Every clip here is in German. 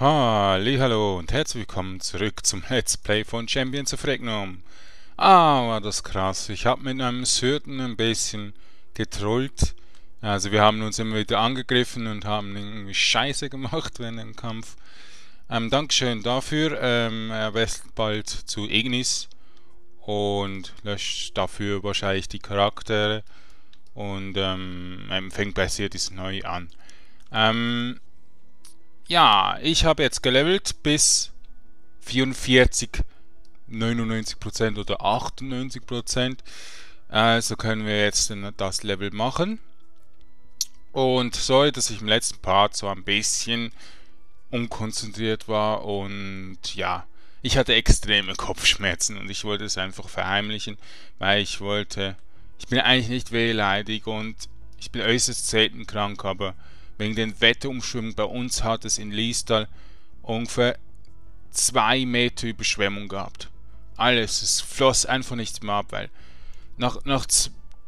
Hallo und herzlich willkommen zurück zum Let's Play von Champions of Regnum. Ah, war das krass. Ich habe mit einem Syrten ein bisschen getrollt. Also wir haben uns immer wieder angegriffen und haben irgendwie Scheiße gemacht während dem Kampf. Ähm, Dankeschön dafür. Ähm, er wechselt bald zu Ignis und löscht dafür wahrscheinlich die Charaktere und ähm, fängt besser das neu an. Ähm, ja, ich habe jetzt gelevelt bis 44, 99% oder 98%. Also können wir jetzt das Level machen. Und sorry, dass ich im letzten Part so ein bisschen unkonzentriert war und ja, ich hatte extreme Kopfschmerzen und ich wollte es einfach verheimlichen, weil ich wollte, ich bin eigentlich nicht wehleidig und ich bin äußerst selten krank, aber wegen den Wetterumschwemmungen bei uns hat es in Liestal ungefähr zwei Meter Überschwemmung gehabt. Alles, es floss einfach nichts mehr ab, weil nach, nach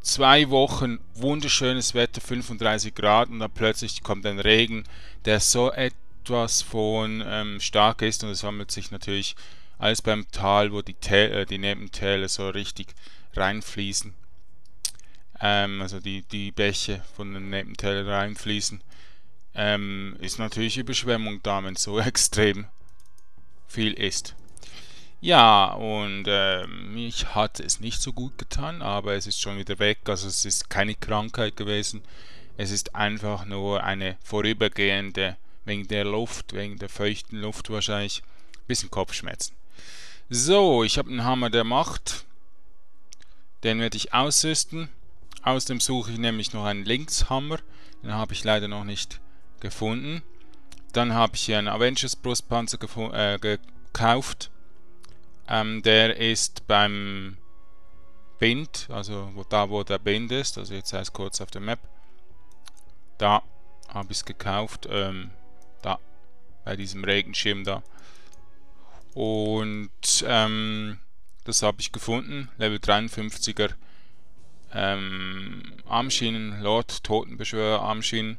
zwei Wochen wunderschönes Wetter, 35 Grad und dann plötzlich kommt ein Regen, der so etwas von ähm, stark ist und es sammelt sich natürlich alles beim Tal, wo die, Täl, äh, die Nebentäler so richtig reinfließen. Ähm, also die, die Bäche von den Nebentälern reinfließen ähm, ist natürlich Überschwemmung da, wenn so extrem viel ist. Ja, und äh, mich hat es nicht so gut getan, aber es ist schon wieder weg. Also es ist keine Krankheit gewesen. Es ist einfach nur eine vorübergehende, wegen der Luft, wegen der feuchten Luft wahrscheinlich, bisschen Kopfschmerzen. So, ich habe einen Hammer der Macht. Den werde ich ausrüsten. Außerdem suche ich nämlich noch einen Linkshammer. Den habe ich leider noch nicht gefunden. Dann habe ich hier einen Avengers Brustpanzer äh, gekauft. Ähm, der ist beim Bind, also wo, da wo der Bind ist, also jetzt heißt kurz auf der Map. Da habe ich es gekauft, ähm, da, bei diesem Regenschirm da. Und ähm, das habe ich gefunden, Level 53er ähm, Armschienen, Lord Totenbeschwörer Armschienen.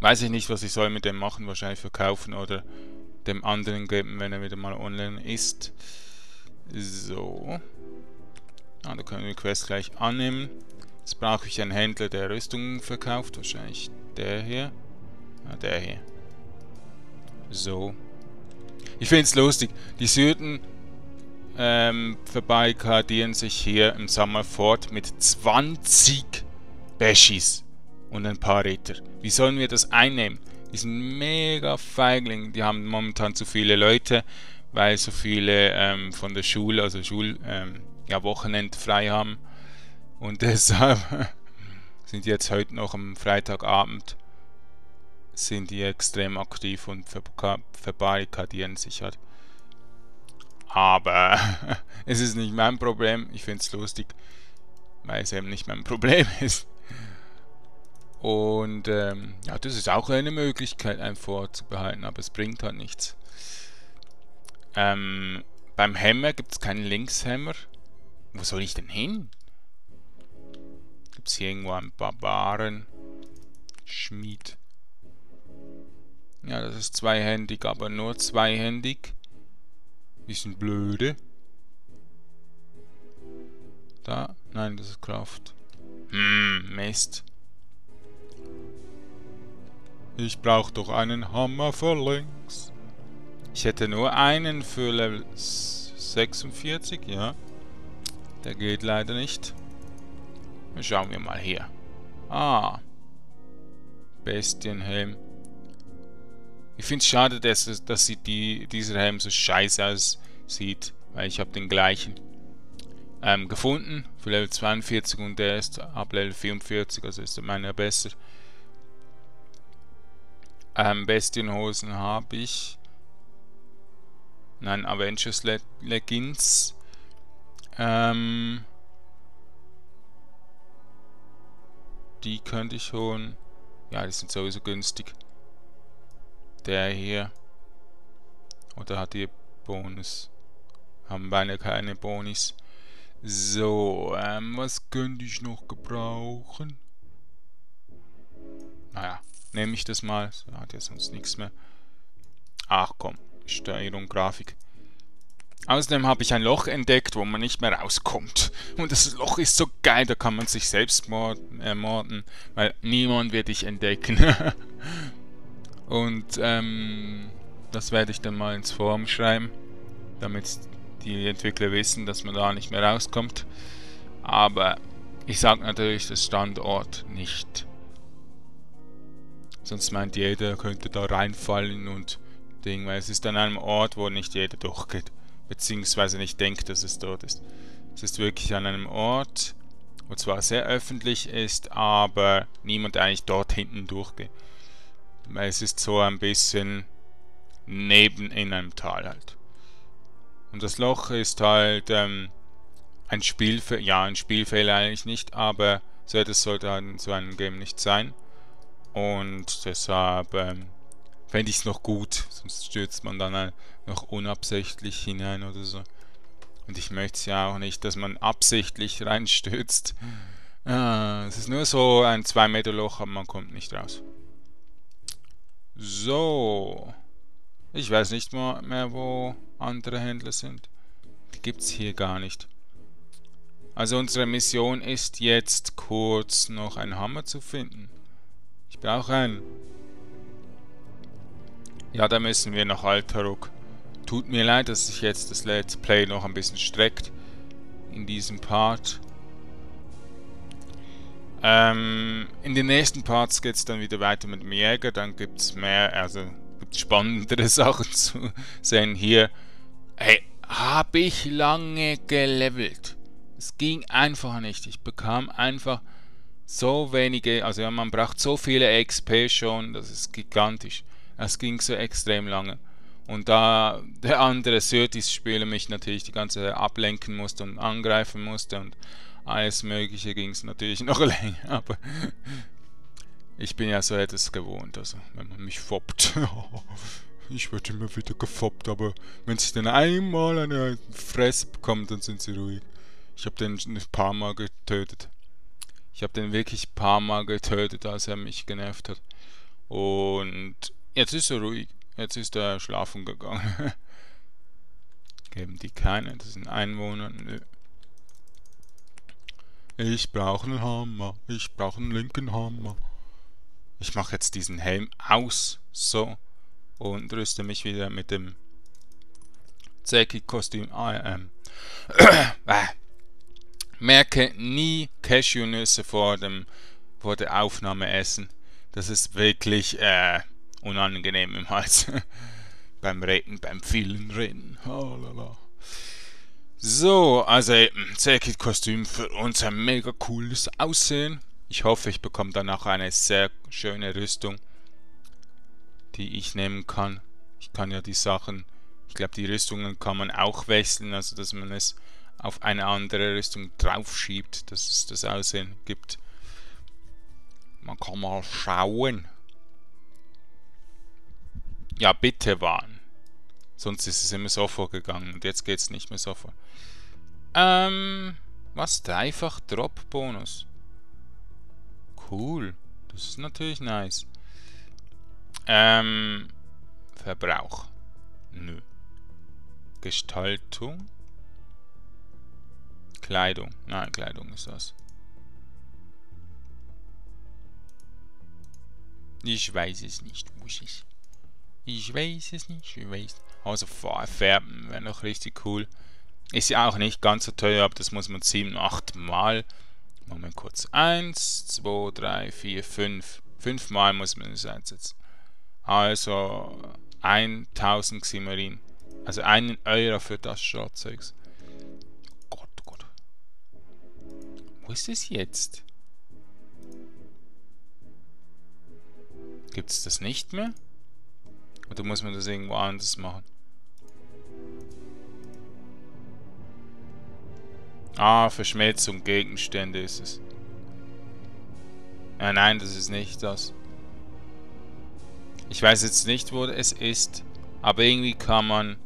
Weiß ich nicht, was ich soll mit dem machen. Wahrscheinlich verkaufen oder dem anderen geben, wenn er wieder mal online ist. So. Ah, da können wir die Quest gleich annehmen. Jetzt brauche ich einen Händler, der Rüstungen verkauft. Wahrscheinlich der hier. Ah, der hier. So. Ich finde es lustig. Die Syrten ähm, verbarrikadieren sich hier im Sommer fort mit 20 Bashis und ein paar Ritter. Wie sollen wir das einnehmen? Die sind mega Feigling. Die haben momentan zu viele Leute, weil so viele ähm, von der Schule, also Schul, ähm, ja, Wochenende frei haben. Und deshalb sind jetzt heute noch am Freitagabend sind die extrem aktiv und verbarrikadieren sich halt. Aber es ist nicht mein Problem. Ich finde es lustig, weil es eben nicht mein Problem ist. Und ähm, ja, das ist auch eine Möglichkeit, einen vorzubehalten, aber es bringt halt nichts. Ähm, beim Hammer gibt es keinen Linkshammer. Wo soll ich denn hin? Gibt es hier irgendwo einen Barbaren? Schmied. Ja, das ist zweihändig, aber nur zweihändig. Bisschen blöde. Da? Nein, das ist Kraft. Hm, Mist. Ich brauche doch einen Hammer für links. Ich hätte nur einen für Level 46, ja. Der geht leider nicht. Schauen wir mal hier. Ah. Bestienhelm. Ich finde es schade, dass, dass sie die, dieser Helm so scheiße aussieht, weil ich habe den gleichen ähm, gefunden für Level 42 und der ist ab Level 44, also ist meiner besser. Ähm, Bestienhosen habe ich. Nein, Avengers Le Leggings. Ähm, die könnte ich holen. Ja, die sind sowieso günstig. Der hier. Oder hat die Bonus? Haben beide keine Bonis. So, ähm, was könnte ich noch gebrauchen? Naja, nehme ich das mal. So, hat ja sonst nichts mehr. Ach komm, Steuerung, Grafik. Außerdem habe ich ein Loch entdeckt, wo man nicht mehr rauskommt. Und das Loch ist so geil, da kann man sich selbst ermorden, weil niemand wird dich entdecken. Und ähm, das werde ich dann mal ins Forum schreiben, damit die Entwickler wissen, dass man da nicht mehr rauskommt. Aber ich sage natürlich das Standort nicht. Sonst meint jeder, könnte da reinfallen und Ding, weil es ist an einem Ort, wo nicht jeder durchgeht beziehungsweise nicht denkt, dass es dort ist. Es ist wirklich an einem Ort, wo zwar sehr öffentlich ist, aber niemand eigentlich dort hinten durchgeht. Weil es ist so ein bisschen neben in einem Tal halt. Und das Loch ist halt ähm, ein Spielfehler, ja, ein Spielfehler eigentlich nicht, aber so etwas sollte halt in so einem Game nicht sein. Und deshalb ähm, fände ich es noch gut, sonst stürzt man dann noch unabsichtlich hinein oder so. Und ich möchte es ja auch nicht, dass man absichtlich reinstürzt. Ah, es ist nur so ein 2 Meter Loch, aber man kommt nicht raus. So. Ich weiß nicht mehr, wo andere Händler sind. Die gibt es hier gar nicht. Also unsere Mission ist jetzt kurz noch einen Hammer zu finden. Ich brauche einen. Ja, da müssen wir nach Alteruk. Tut mir leid, dass sich jetzt das Let's Play noch ein bisschen streckt in diesem Part. Ähm, in den nächsten Parts geht es dann wieder weiter mit dem Jäger, dann gibt es mehr, also gibt's spannendere Sachen zu sehen. Hier, hey, habe ich lange gelevelt. Es ging einfach nicht. Ich bekam einfach so wenige, also man braucht so viele XP schon, das ist gigantisch. Es ging so extrem lange. Und da der andere Surtis-Spieler mich natürlich die ganze Zeit ablenken musste und angreifen musste und alles Mögliche ging es natürlich noch länger. Aber ich bin ja so etwas gewohnt, also wenn man mich foppt. ich werde immer wieder gefoppt, aber wenn sie dann einmal eine Fresse bekommt, dann sind sie ruhig. Ich habe den ein paar Mal getötet. Ich habe den wirklich ein paar Mal getötet, als er mich genervt hat. Und Jetzt ist er ruhig. Jetzt ist er schlafen gegangen. Geben die keine, das sind Einwohner. Nö. Ich brauche einen Hammer. Ich brauche einen linken Hammer. Ich mache jetzt diesen Helm aus. So. Und rüste mich wieder mit dem Zeki-Kostüm. Ah, ähm. Merke nie Cashewnüsse vor, dem, vor der Aufnahme essen. Das ist wirklich, äh, unangenehm im Hals. beim Reden, beim vielen Reden. Oh, so, also Circuit-Kostüm für uns ein mega cooles Aussehen. Ich hoffe, ich bekomme danach eine sehr schöne Rüstung, die ich nehmen kann. Ich kann ja die Sachen, ich glaube, die Rüstungen kann man auch wechseln, also dass man es auf eine andere Rüstung draufschiebt, dass es das Aussehen gibt. Man kann mal schauen ja, bitte waren. Sonst ist es immer so vorgegangen und jetzt geht es nicht mehr so vor. Ähm, was? Dreifach Drop-Bonus. Cool. Das ist natürlich nice. Ähm, Verbrauch. Nö. Gestaltung. Kleidung. Nein, Kleidung ist das. Ich weiß es nicht, muss ich. Ich weiß es nicht, ich weiß. Also färben wäre noch richtig cool. Ist ja auch nicht ganz so teuer, aber das muss man 7, 8 Mal. Wir kurz. 1, 2, 3, 4, 5. 5 Mal muss man es einsetzen. Also 1000 Ximerin. Also 1 Euro für das Schrotzeugs. Ist es jetzt? Gibt es das nicht mehr? Oder muss man das irgendwo anders machen? Ah, Verschmelzung Gegenstände ist es. Ja, nein, das ist nicht das. Ich weiß jetzt nicht, wo es ist, aber irgendwie kann man...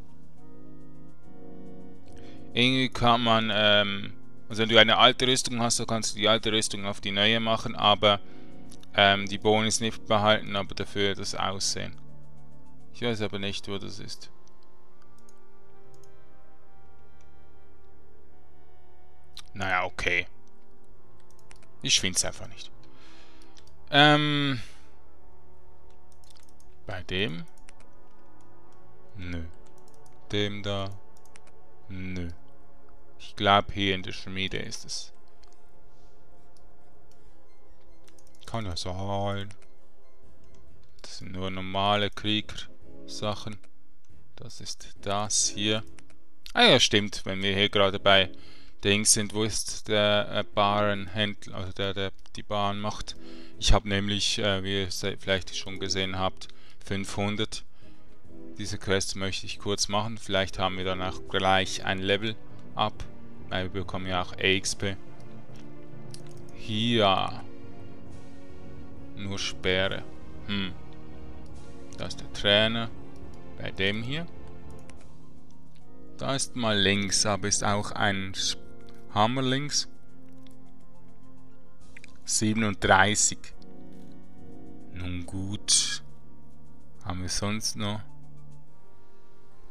Irgendwie kann man, ähm, also wenn du eine alte Rüstung hast, dann kannst du die alte Rüstung auf die neue machen, aber ähm, die Bonis nicht behalten, aber dafür das Aussehen. Ich weiß aber nicht, wo das ist. Naja, okay. Ich finde es einfach nicht. Ähm. Bei dem? Nö. Dem da? Nö. Ich glaube, hier in der Schmiede ist es. Kann ja sein. Das sind nur normale Krieger-Sachen. Das ist das hier. Ah ja, stimmt. Wenn wir hier gerade bei Dings sind, wo ist der äh, Barenhändler, also der, der die Bahn macht. Ich habe nämlich, äh, wie ihr vielleicht schon gesehen habt, 500. Diese Quest möchte ich kurz machen. Vielleicht haben wir dann auch gleich ein Level up. Weil wir bekommen ja auch EXP. Hier. Nur Sperre. Hm. Da ist der Trainer. Bei dem hier. Da ist mal links, aber ist auch ein Hammer links. 37. Nun gut. Haben wir sonst noch?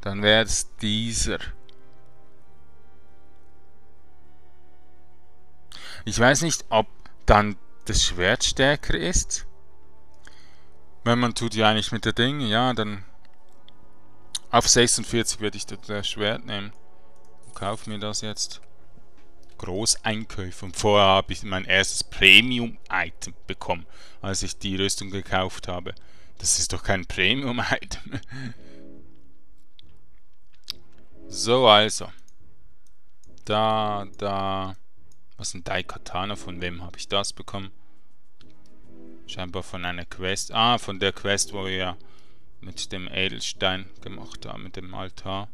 Dann wäre es dieser. Ich weiß nicht, ob dann das Schwert stärker ist. Wenn man tut ja eigentlich mit der Ding, ja, dann auf 46 werde ich das Schwert nehmen. Kauf mir das jetzt. Großeinkäufe. Und vorher habe ich mein erstes Premium-Item bekommen, als ich die Rüstung gekauft habe. Das ist doch kein Premium-Item. so, also. Da, da. Was ein Daikatana? Von wem habe ich das bekommen? Scheinbar von einer Quest. Ah, von der Quest, wo wir mit dem Edelstein gemacht haben, mit dem Altar.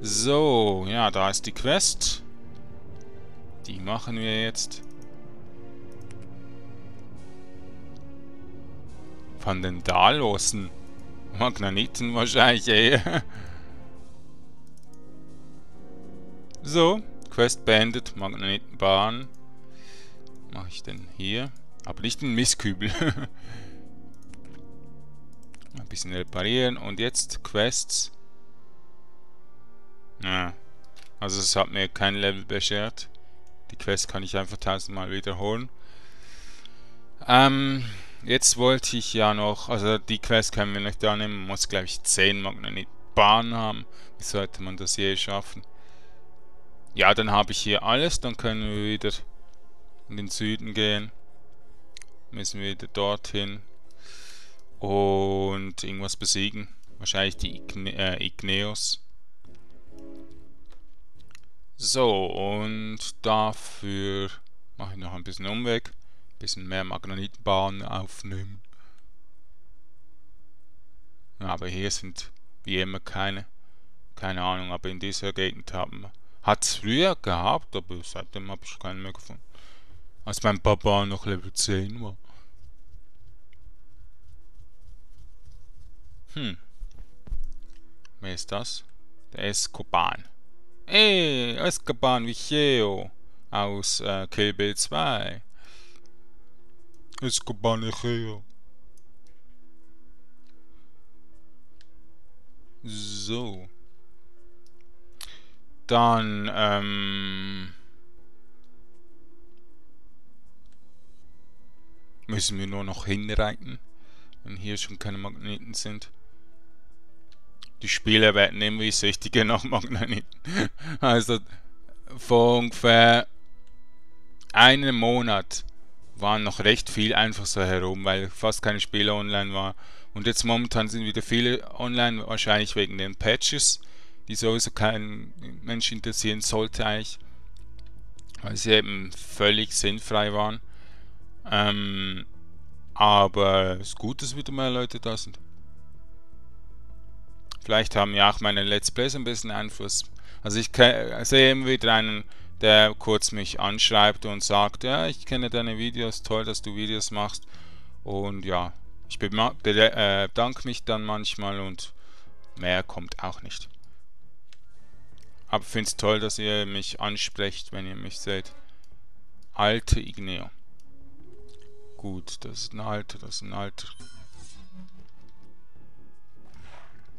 So, ja, da ist die Quest. Die machen wir jetzt. Von den Dalosen. Magnaniten wahrscheinlich eher. so, Quest beendet. Magnetbahn. Mache ich denn hier? Aber nicht den Mistkübel. Ein bisschen reparieren. Und jetzt Quests. Ja. Also es hat mir kein Level beschert. Die Quest kann ich einfach tausendmal wiederholen. Ähm, jetzt wollte ich ja noch, also die Quest können wir nicht annehmen, man muss glaube ich 10 Magnetbahnen haben. Wie sollte man das je schaffen? Ja, dann habe ich hier alles, dann können wir wieder in den Süden gehen. Müssen wir wieder dorthin und irgendwas besiegen. Wahrscheinlich die Igne äh, Igneos. So, und dafür mache ich noch ein bisschen Umweg. Ein bisschen mehr Magnetbahnen aufnehmen. Aber hier sind wie immer keine. Keine Ahnung, aber in dieser Gegend haben wir. Hat es früher gehabt, aber seitdem habe ich keinen mehr gefunden. Als mein Papa noch Level 10 war. Hm. Wer ist das? Der Escoban. Ey, Escoban Vicheo aus äh, Kill Bill 2. Escoban Vicheo. So. Dann, ähm... Müssen wir nur noch hinreiten, wenn hier schon keine Magneten sind. Die Spieler werden irgendwie süchtiger nach Magneten. Also vor ungefähr einem Monat waren noch recht viel einfach so herum, weil fast keine Spieler online waren. Und jetzt momentan sind wieder viele online, wahrscheinlich wegen den Patches, die sowieso kein Mensch interessieren sollte eigentlich, weil sie eben völlig sinnfrei waren. Ähm, aber es ist gut, dass wieder mehr Leute da sind. Vielleicht haben ja auch meine Let's Plays ein bisschen Einfluss. Also ich sehe immer wieder einen, der kurz mich anschreibt und sagt, ja, ich kenne deine Videos, toll, dass du Videos machst. Und ja, ich äh, bedanke mich dann manchmal und mehr kommt auch nicht. Aber ich finde es toll, dass ihr mich ansprecht, wenn ihr mich seht. Alte Igneo. Gut, das ist ein alter, das ist ein alter.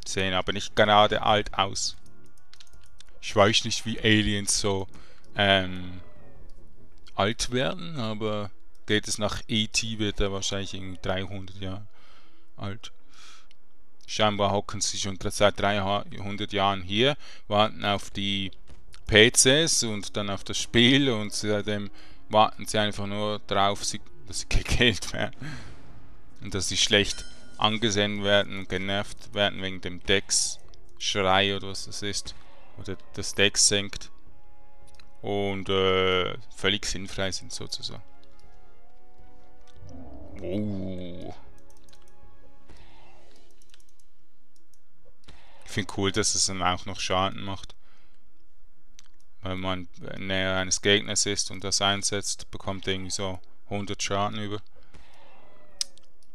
Sehen aber nicht gerade alt aus. Ich weiß nicht, wie Aliens so ähm, alt werden, aber geht es nach E.T. wird er wahrscheinlich in 300 Jahre alt. Scheinbar hocken sie schon seit 300 Jahren hier, warten auf die PCs und dann auf das Spiel und seitdem warten sie einfach nur darauf, dass sie gekillt werden. Und dass sie schlecht angesehen werden, genervt werden wegen dem Dex-Schrei oder was das ist. Oder das Dex senkt. Und äh, völlig sinnfrei sind sozusagen. Oh. Ich finde cool, dass es dann auch noch Schaden macht. Wenn man näher eines Gegners ist und das einsetzt, bekommt er irgendwie so 100 Schaden über.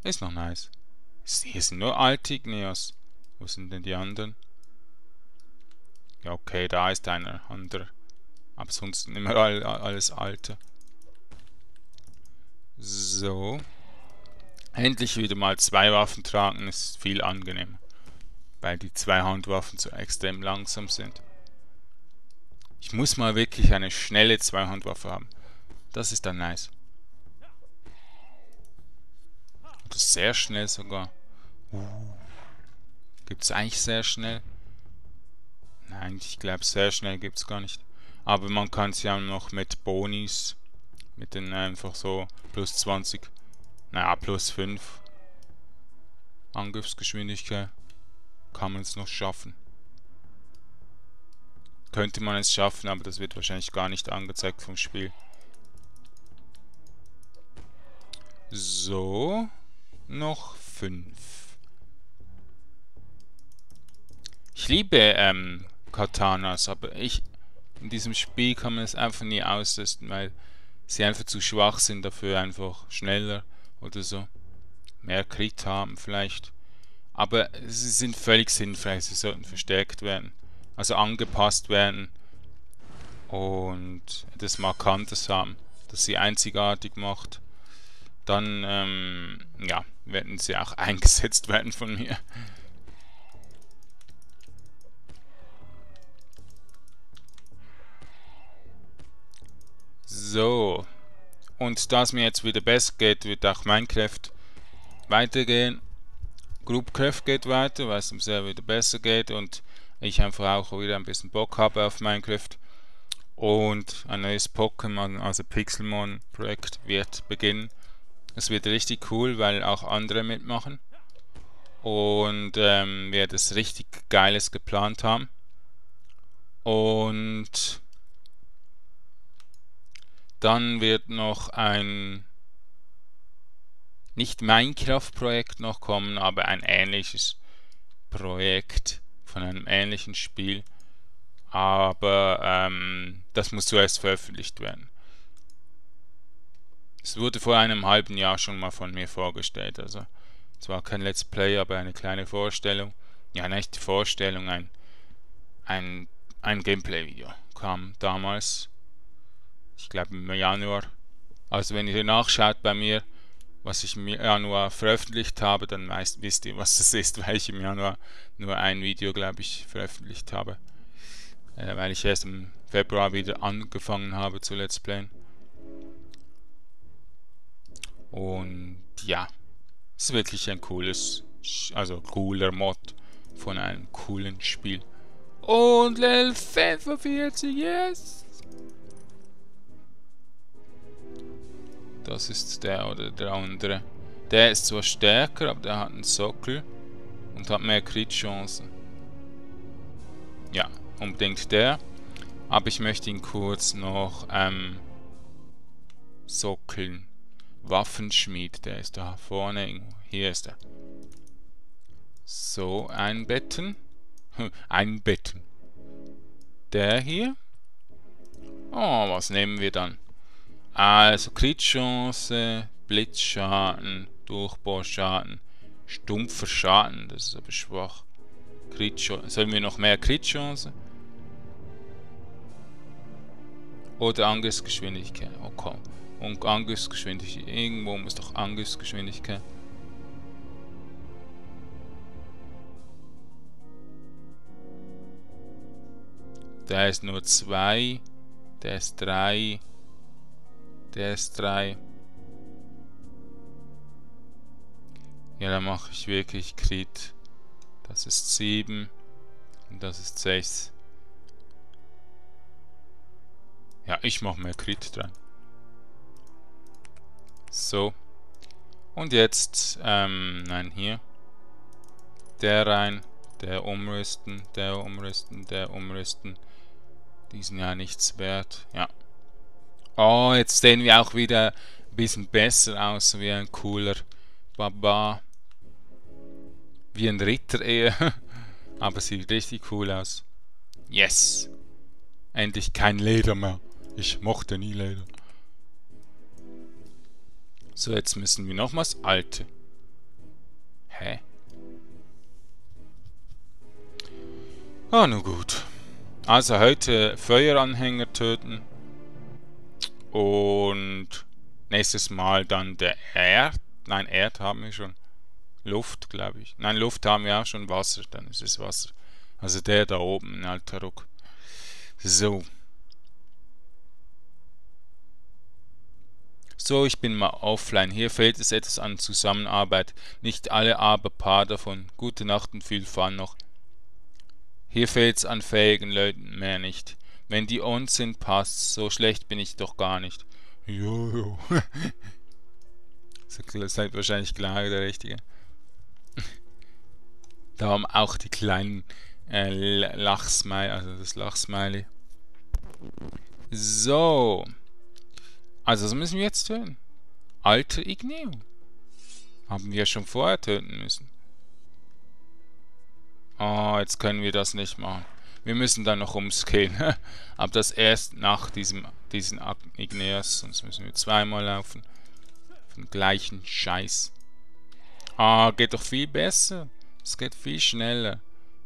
Ist noch nice. Hier sind nur alte Igneos. Wo sind denn die anderen? Ja, okay, da ist einer anderer. Aber sonst immer all, alles alte. So. Endlich wieder mal zwei Waffen tragen ist viel angenehmer weil die zwei Handwaffen so extrem langsam sind. Ich muss mal wirklich eine schnelle Zweihandwaffe haben. Das ist dann nice. Oder sehr schnell sogar. Uh. Gibt es eigentlich sehr schnell? Nein, ich glaube sehr schnell gibt es gar nicht. Aber man kann es ja noch mit Bonis, mit den einfach so plus 20, naja, plus 5 Angriffsgeschwindigkeit kann man es noch schaffen. Könnte man es schaffen, aber das wird wahrscheinlich gar nicht angezeigt vom Spiel. So, noch fünf. Ich liebe ähm, Katanas, aber ich in diesem Spiel kann man es einfach nie austesten, weil sie einfach zu schwach sind dafür, einfach schneller oder so. Mehr Crit haben vielleicht. Aber sie sind völlig sinnfrei, sie sollten verstärkt werden. Also angepasst werden und das Markantes haben, das sie einzigartig macht. Dann, ähm, ja, werden sie auch eingesetzt werden von mir. So. Und da es mir jetzt wieder besser geht, wird auch Minecraft weitergehen. Groupcraft geht weiter, weil es dem Server wieder besser geht und ich einfach auch wieder ein bisschen Bock habe auf Minecraft. Und ein neues Pokémon, also Pixelmon Projekt wird beginnen. Es wird richtig cool, weil auch andere mitmachen. Und ähm, wir das richtig Geiles geplant haben. Und dann wird noch ein nicht Minecraft-Projekt noch kommen, aber ein ähnliches Projekt von einem ähnlichen Spiel. Aber ähm, das muss zuerst veröffentlicht werden. Es wurde vor einem halben Jahr schon mal von mir vorgestellt. Also zwar kein Let's Play, aber eine kleine Vorstellung. Ja, nicht Vorstellung, ein, ein, ein Gameplay-Video kam damals. Ich glaube im Januar. Also wenn ihr nachschaut bei mir, was ich im Januar veröffentlicht habe, dann meist wisst ihr, was das ist, weil ich im Januar nur ein Video, glaube ich, veröffentlicht habe. Äh, weil ich erst im Februar wieder angefangen habe zu Let's Playen. Und ja, es ist wirklich ein cooles, also cooler Mod von einem coolen Spiel. Und Level 45, yes! Das ist der oder der andere. Der ist zwar stärker, aber der hat einen Sockel und hat mehr Crit-Chancen. Ja, unbedingt der. Aber ich möchte ihn kurz noch ähm, sockeln. Waffenschmied, der ist da vorne. Hier ist er. So, einbetten. einbetten. Der hier. Oh, was nehmen wir dann? Also Crit-Chance, Blitzschaden, Durchbohrschaden, stumpfer Schaden, das ist aber schwach. Sollen wir noch mehr Crit-Chance? Oder Angriffsgeschwindigkeit. Okay. Und Angriffsgeschwindigkeit. Irgendwo muss doch Angriffsgeschwindigkeit. Der ist nur 2. Der ist 3. Der ist 3. Ja, dann mache ich wirklich Crit. Das ist 7. Und das ist 6. Ja, ich mache mehr Crit dran. So. Und jetzt, ähm, nein, hier. Der rein, der umrüsten, der umrüsten, der umrüsten. Die sind ja nichts wert. Ja. Oh, jetzt sehen wir auch wieder ein bisschen besser aus, wie ein cooler Baba. Wie ein Ritter eher. Aber sieht richtig cool aus. Yes. Endlich kein Leder mehr. Ich mochte nie Leder. So, jetzt müssen wir nochmals alte. Hä? Ah, nun gut. Also heute Feueranhänger töten. Und nächstes Mal dann der Erd. Nein, Erd haben wir schon. Luft, glaube ich. Nein, Luft haben wir auch schon. Wasser, dann ist es Wasser. Also der da oben, alter Ruck. So. So, ich bin mal offline. Hier fehlt es etwas an Zusammenarbeit. Nicht alle, aber paar davon. Gute Nacht und viel Fun noch. Hier fehlt's an fähigen Leuten, mehr nicht. Wenn die on sind, passt. So schlecht bin ich doch gar nicht. Jojo. Seid wahrscheinlich klar der Richtige. Da haben auch die kleinen äh, Lachsmiley, also das Lachsmiley. So. Also das müssen wir jetzt töten. Alter Igneo. Haben wir schon vorher töten müssen. Oh, jetzt können wir das nicht machen. Wir müssen dann noch umskillen. Aber das erst nach diesem diesen Igneas. Sonst müssen wir zweimal laufen. Den gleichen Scheiß. Ah, geht doch viel besser. Es geht viel schneller.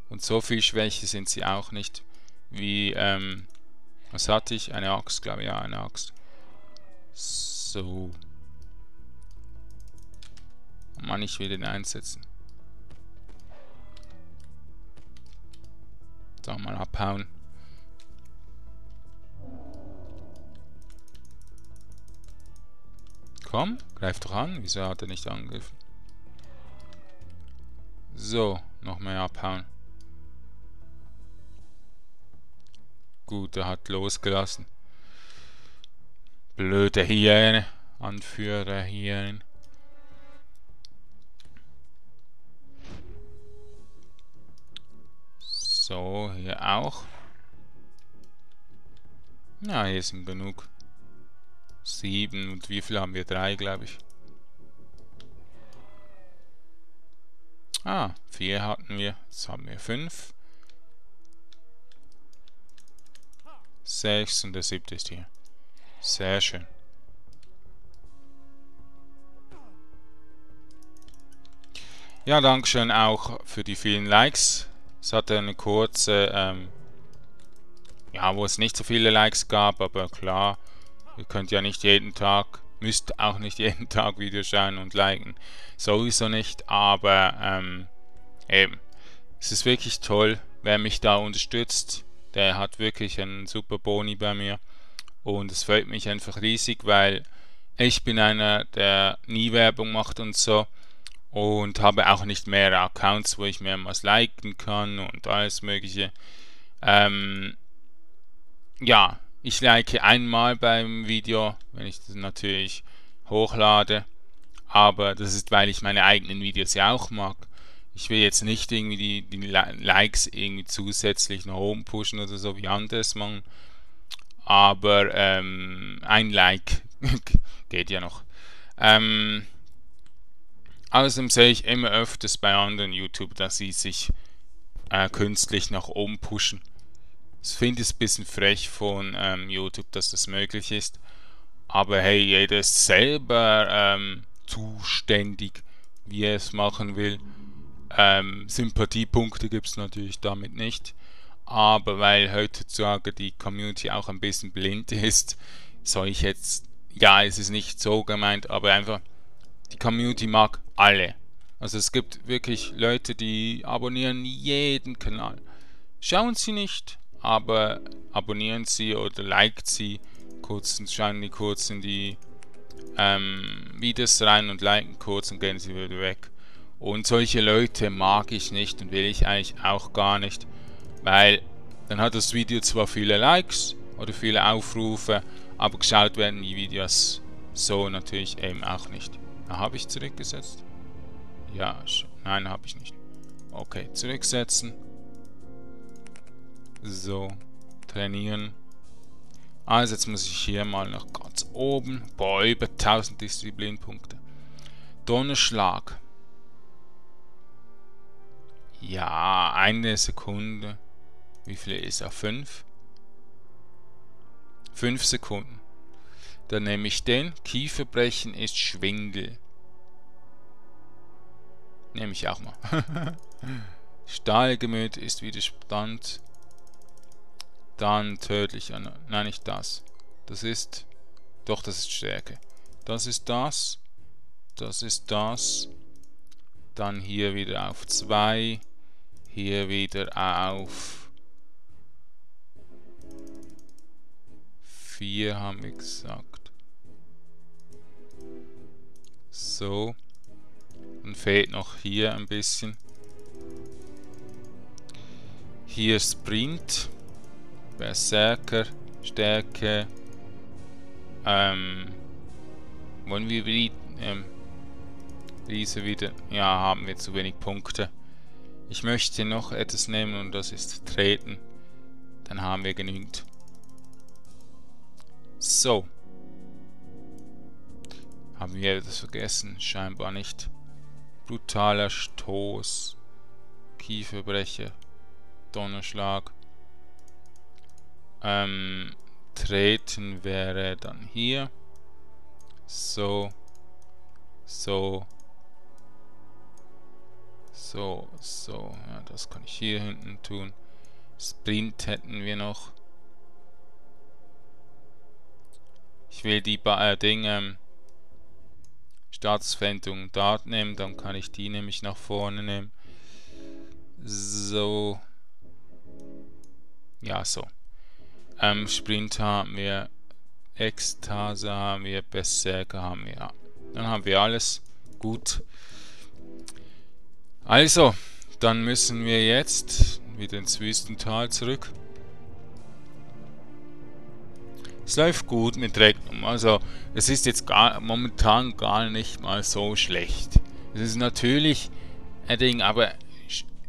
Und so viel Schwäche sind sie auch nicht. Wie, ähm, was hatte ich? Eine Axt, glaube ich. Ja, eine Axt. So. Mann, ich will den einsetzen. Da mal abhauen. Komm, greif doch an. Wieso hat er nicht angegriffen? So, noch mehr abhauen. Gut, er hat losgelassen. Blöde Hyäne. Anführer Hyänen. So, hier auch. Na, hier sind genug. Sieben. Und wie viel haben wir? Drei, glaube ich. Ah, vier hatten wir. Jetzt haben wir fünf. Sechs und der siebte ist hier. Sehr schön. Ja, Dankeschön auch für die vielen Likes. Es hatte eine kurze, ähm, ja, wo es nicht so viele Likes gab, aber klar, ihr könnt ja nicht jeden Tag, müsst auch nicht jeden Tag Videos schauen und liken. Sowieso nicht, aber ähm, eben, es ist wirklich toll, wer mich da unterstützt. Der hat wirklich einen super Boni bei mir. Und es freut mich einfach riesig, weil ich bin einer, der nie Werbung macht und so und habe auch nicht mehrere Accounts, wo ich mehrmals liken kann und alles mögliche. Ähm, ja, ich like einmal beim Video, wenn ich das natürlich hochlade, aber das ist, weil ich meine eigenen Videos ja auch mag. Ich will jetzt nicht irgendwie die, die Likes irgendwie zusätzlich nach oben pushen oder so wie anderes machen, aber ähm, ein Like geht ja noch. Ähm, Außerdem sehe ich immer öfters bei anderen YouTube, dass sie sich äh, künstlich nach oben pushen. Ich finde es ein bisschen frech von ähm, YouTube, dass das möglich ist. Aber hey, jeder ist selber ähm, zuständig, wie er es machen will. Ähm, Sympathiepunkte gibt es natürlich damit nicht. Aber weil heutzutage die Community auch ein bisschen blind ist, soll ich jetzt ja, es ist nicht so gemeint, aber einfach, die Community mag alle. Also es gibt wirklich Leute, die abonnieren jeden Kanal. Schauen Sie nicht, aber abonnieren Sie oder liked Sie kurz und schauen die kurz in die ähm, Videos rein und liken kurz und gehen sie wieder weg. Und solche Leute mag ich nicht und will ich eigentlich auch gar nicht, weil dann hat das Video zwar viele Likes oder viele Aufrufe, aber geschaut werden die Videos so natürlich eben auch nicht. Habe ich zurückgesetzt? Ja, nein, habe ich nicht. Okay, zurücksetzen. So, trainieren. Also jetzt muss ich hier mal noch ganz oben. Boah, über 1000 Disziplinpunkte. Donnerschlag. Ja, eine Sekunde. Wie viel ist er? 5? 5 Sekunden. Dann nehme ich den. Kieferbrechen ist Schwingel. Nehme ich auch mal. Stahlgemüt ist Widerstand. Dann tödlich. Nein, nicht das. Das ist... Doch, das ist Stärke. Das ist das. Das ist das. Dann hier wieder auf 2. Hier wieder auf 4 haben wir gesagt. So. Dann fehlt noch hier ein bisschen. Hier Sprint. Berserker, Stärke, ähm, wollen wir ähm, diese wieder, ja, haben wir zu wenig Punkte. Ich möchte noch etwas nehmen und das ist Treten. Dann haben wir genügend. So. Haben wir etwas vergessen? Scheinbar nicht. Brutaler Stoß. Kieferbrecher. Donnerschlag. Ähm, treten wäre dann hier. So. So. So, so. Ja, das kann ich hier hinten tun. Sprint hätten wir noch. Ich will die ba äh, Dinge ähm, Staatsverwendung dort nehmen, dann kann ich die nämlich nach vorne nehmen. So. Ja, so. Ähm, Sprinter haben wir, Ekstase haben wir, Berserker haben wir. Ja. Dann haben wir alles. Gut. Also, dann müssen wir jetzt wieder ins Wüstental zurück. Es läuft gut mit Regnum. Also, es ist jetzt gar, momentan gar nicht mal so schlecht. Es ist natürlich ein Ding, aber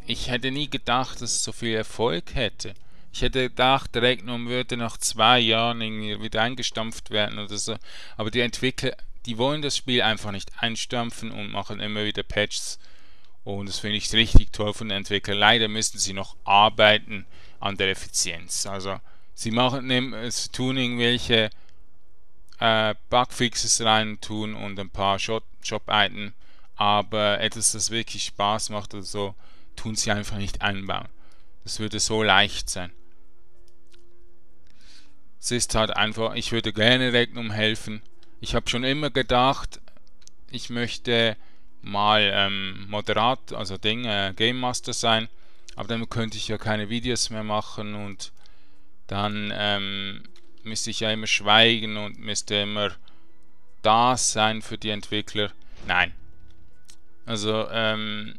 ich hätte nie gedacht, dass es so viel Erfolg hätte. Ich hätte gedacht, Regnum würde nach zwei Jahren wieder eingestampft werden oder so. Aber die Entwickler, die wollen das Spiel einfach nicht einstampfen und machen immer wieder Patches. Und das finde ich richtig toll von den Entwicklern. Leider müssen sie noch arbeiten an der Effizienz. Also sie machen sie tun irgendwelche äh, Bugfixes rein tun und ein paar Job-Items, aber etwas, das wirklich Spaß macht oder so, tun sie einfach nicht einbauen. Das würde so leicht sein. Es ist halt einfach, ich würde gerne Regnum helfen. Ich habe schon immer gedacht, ich möchte mal ähm, Moderat, also Ding, äh, Game Master sein, aber dann könnte ich ja keine Videos mehr machen und dann ähm, müsste ich ja immer schweigen und müsste immer da sein für die Entwickler. Nein. Also ähm,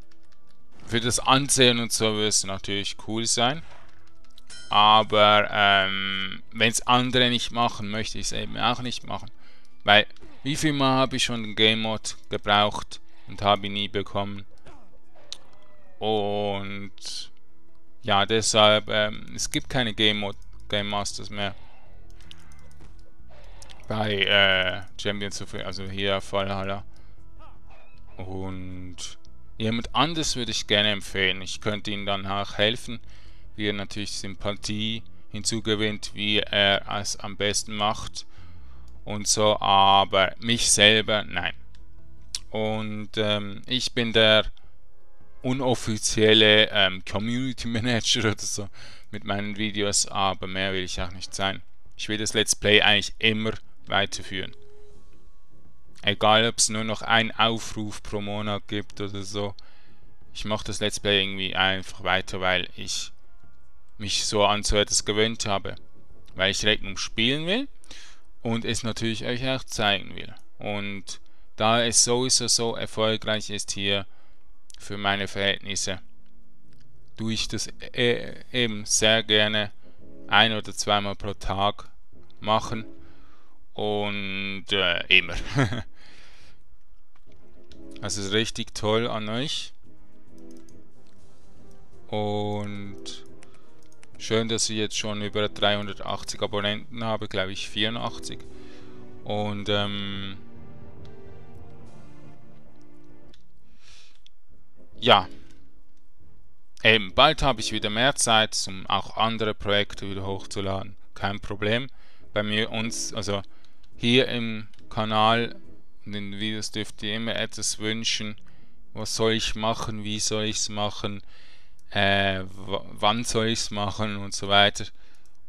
für das Ansehen und so würde es natürlich cool sein. Aber ähm, wenn es andere nicht machen, möchte ich es eben auch nicht machen. Weil, wie viel Mal habe ich schon den Game Mode gebraucht und habe ihn nie bekommen. Und ja, deshalb, ähm, es gibt keine Game, Mode, Game Masters mehr. Bei äh, Champions of, also hier Valhalla. Und Jemand anderes würde ich gerne empfehlen. Ich könnte ihm dann auch helfen, wie er natürlich Sympathie hinzugewinnt, wie er es am besten macht und so, aber mich selber, nein. Und ähm, ich bin der unoffizielle ähm, Community Manager oder so mit meinen Videos, aber mehr will ich auch nicht sein. Ich will das Let's Play eigentlich immer weiterführen. Egal, ob es nur noch einen Aufruf pro Monat gibt oder so. Ich mache das Let's Play irgendwie einfach weiter, weil ich mich so an so etwas gewöhnt habe. Weil ich Regnum spielen will und es natürlich euch auch zeigen will. Und da es sowieso so erfolgreich ist hier für meine Verhältnisse, tue ich das e eben sehr gerne ein oder zweimal pro Tag machen und äh, immer. also ist richtig toll an euch. Und schön, dass ich jetzt schon über 380 Abonnenten habe, glaube ich 84 und ähm, ja, eben, bald habe ich wieder mehr Zeit, um auch andere Projekte wieder hochzuladen. Kein Problem. Bei mir uns, also hier im Kanal, in den Videos dürft ihr immer etwas wünschen. Was soll ich machen? Wie soll ich es machen? Äh, wann soll ich es machen? Und so weiter.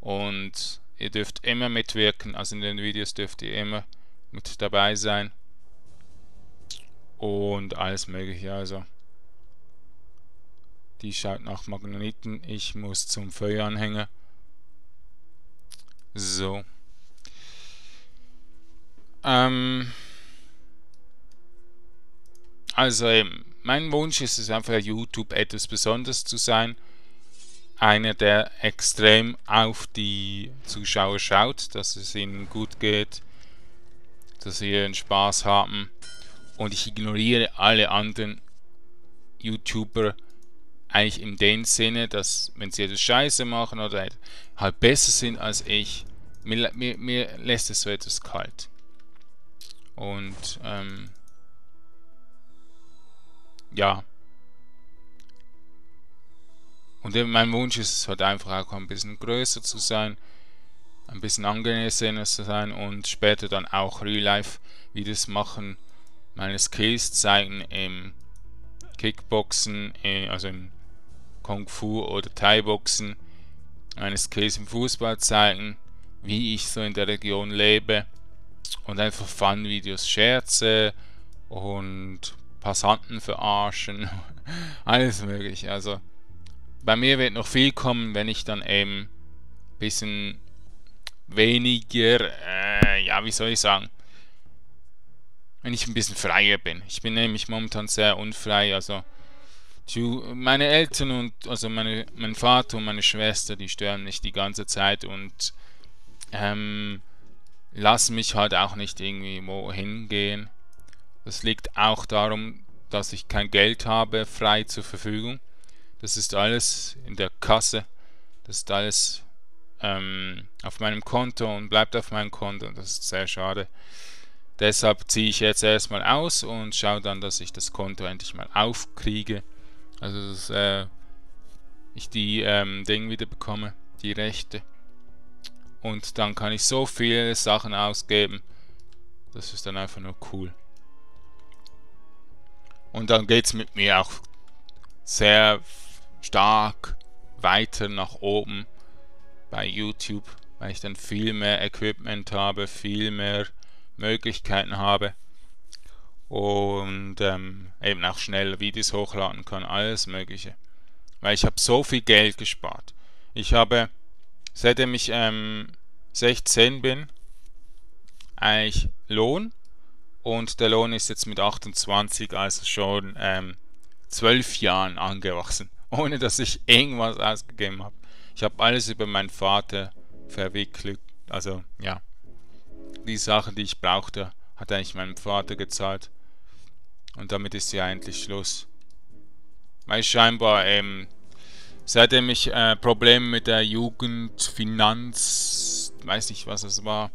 Und ihr dürft immer mitwirken. Also in den Videos dürft ihr immer mit dabei sein. Und alles mögliche. Also. Die schaut nach Magneten. Ich muss zum Feueranhänger. So. Ähm. Also eben, mein Wunsch ist es einfach, YouTube etwas Besonderes zu sein. Einer, der extrem auf die Zuschauer schaut, dass es ihnen gut geht, dass sie ihren Spaß haben. Und ich ignoriere alle anderen YouTuber, eigentlich in dem Sinne, dass wenn sie etwas Scheiße machen oder halt besser sind als ich, mir, mir, mir lässt es so etwas kalt. Und ähm, ja. Und mein Wunsch ist es halt einfach auch ein bisschen größer zu sein, ein bisschen angenehmer zu sein und später dann auch Real Life Videos machen, meine Skills zeigen im Kickboxen, äh, also im Kung Fu oder Thai-Boxen, meine Skills im Fußball zeigen, wie ich so in der Region lebe und einfach Fun-Videos scherze und Passanten verarschen, alles mögliche. Also bei mir wird noch viel kommen, wenn ich dann eben ein bisschen weniger, äh, ja, wie soll ich sagen, wenn ich ein bisschen freier bin. Ich bin nämlich momentan sehr unfrei, also meine Eltern und also meine, mein Vater und meine Schwester, die stören mich die ganze Zeit und ähm, lassen mich halt auch nicht irgendwie wohin gehen. Das liegt auch darum, dass ich kein Geld habe frei zur Verfügung. Das ist alles in der Kasse. Das ist alles ähm, auf meinem Konto und bleibt auf meinem Konto. Das ist sehr schade. Deshalb ziehe ich jetzt erstmal aus und schaue dann, dass ich das Konto endlich mal aufkriege. Also dass äh, ich die ähm, Dinge wieder bekomme, die Rechte. Und dann kann ich so viele Sachen ausgeben. Das ist dann einfach nur cool. Und dann geht es mit mir auch sehr stark weiter nach oben bei YouTube, weil ich dann viel mehr Equipment habe, viel mehr Möglichkeiten habe und ähm, eben auch schnell Videos hochladen kann, alles Mögliche. Weil ich habe so viel Geld gespart. Ich habe, seitdem ich ähm, 16 bin, eigentlich Lohn und der Lohn ist jetzt mit 28, also schon ähm, 12 Jahren angewachsen, ohne dass ich irgendwas ausgegeben habe. Ich habe alles über meinen Vater verwickelt, also ja, die Sachen, die ich brauchte, hat eigentlich mein Vater gezahlt. Und damit ist ja eigentlich Schluss. Weil scheinbar, ähm, seitdem ich äh, Probleme mit der Jugendfinanz, weiß nicht was es war,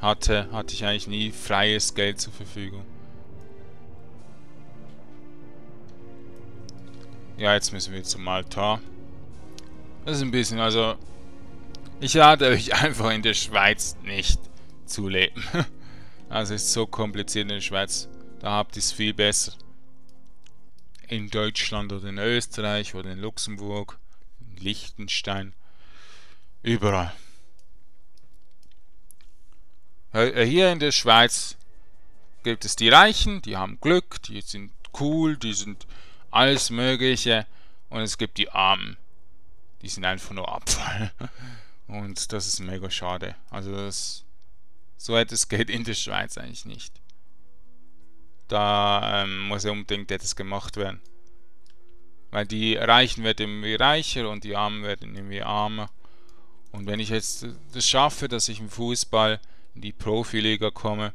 hatte, hatte ich eigentlich nie freies Geld zur Verfügung. Ja, jetzt müssen wir zum Altar. Das ist ein bisschen, also... Ich lade euch einfach in der Schweiz nicht zu leben. also es ist so kompliziert in der Schweiz. Da habt ihr es viel besser. In Deutschland oder in Österreich oder in Luxemburg, in Liechtenstein, überall. Äh, hier in der Schweiz gibt es die Reichen, die haben Glück, die sind cool, die sind alles Mögliche. Und es gibt die Armen, die sind einfach nur Abfall. Und das ist mega schade. Also das, so etwas geht in der Schweiz eigentlich nicht. Da ähm, muss unbedingt etwas gemacht werden. Weil die Reichen werden irgendwie reicher und die Armen werden irgendwie armer. Und wenn ich jetzt das schaffe, dass ich im Fußball in die Profiliga komme,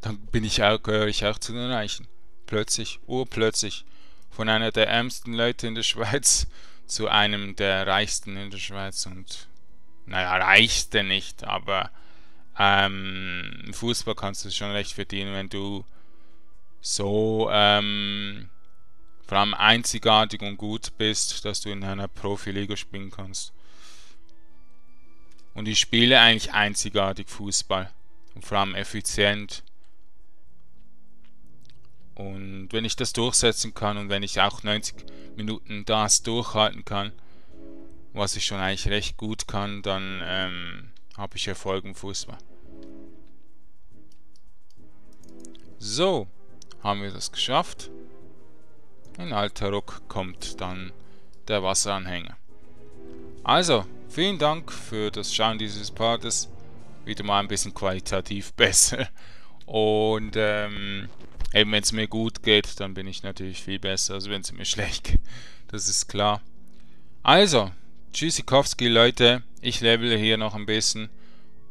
dann bin ich auch, gehöre ich auch zu den Reichen. Plötzlich, urplötzlich, von einer der ärmsten Leute in der Schweiz zu einem der reichsten in der Schweiz und naja, reichste nicht, aber ähm, im Fußball kannst du schon recht verdienen, wenn du so ähm, vor allem einzigartig und gut bist, dass du in einer Profiliga spielen kannst. Und ich spiele eigentlich einzigartig Fußball und vor allem effizient. Und wenn ich das durchsetzen kann und wenn ich auch 90 Minuten das durchhalten kann, was ich schon eigentlich recht gut kann, dann ähm, habe ich Erfolg im Fußball. So, haben wir das geschafft. In alter Ruck kommt dann der Wasseranhänger. Also, vielen Dank für das Schauen dieses Partes. Wieder mal ein bisschen qualitativ besser. Und ähm, eben wenn es mir gut geht, dann bin ich natürlich viel besser, als wenn es mir schlecht geht. Das ist klar. Also, Tschüssikowski Leute, ich levele hier noch ein bisschen.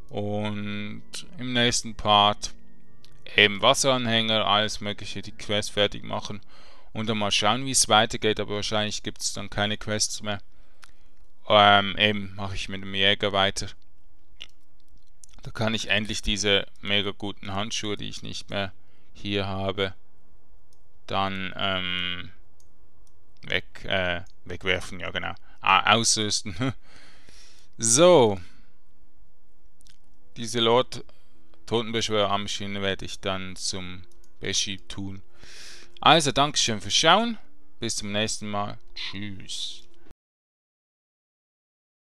Und im nächsten Part eben Wasseranhänger, alles mögliche, die Quest fertig machen und dann mal schauen, wie es weitergeht, aber wahrscheinlich gibt es dann keine Quests mehr. Ähm, eben mache ich mit dem Jäger weiter. Da kann ich endlich diese mega guten Handschuhe, die ich nicht mehr hier habe, dann ähm, weg, äh, wegwerfen, ja genau, ah, ausrüsten. so, diese Lord Totenbeschwörermaschine werde ich dann zum Beshi tun. Also, Dankeschön fürs Schauen. Bis zum nächsten Mal. Tschüss.